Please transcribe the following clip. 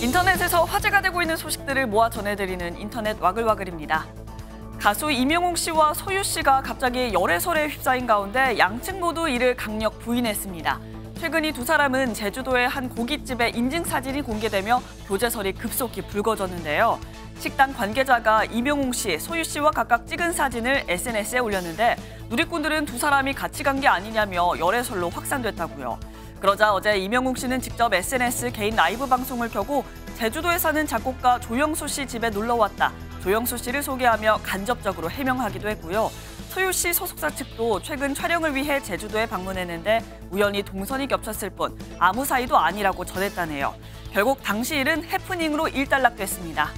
지금부터 화제가 되고 있는 소식들을 모아 전해드리는 인터넷 와글와글입니다. 가수 이명웅 씨와 소유 씨가 갑자기 열애설에 휩싸인 가운데 양측 모두 이를 강력 부인했습니다. 최근 이 두 사람은 제주도의 한 고깃집의 인증 사진이 공개되며 교제설이 급속히 불거졌는데요. 식당 관계자가 이명웅 씨, 소유 씨와 각각 찍은 사진을 SNS에 올렸는데 누리꾼들은 두 사람이 같이 간 게 아니냐며 열애설로 확산됐다고요. 그러자 어제 이명웅 씨는 직접 SNS 개인 라이브 방송을 켜고 제주도에 사는 작곡가 조영수 씨 집에 놀러 왔다. 조영수 씨를 소개하며 간접적으로 해명하기도 했고요. 소유 씨 소속사 측도 최근 촬영을 위해 제주도에 방문했는데 우연히 동선이 겹쳤을 뿐 아무 사이도 아니라고 전했다네요. 결국 당시 일은 해프닝으로 일단락됐습니다.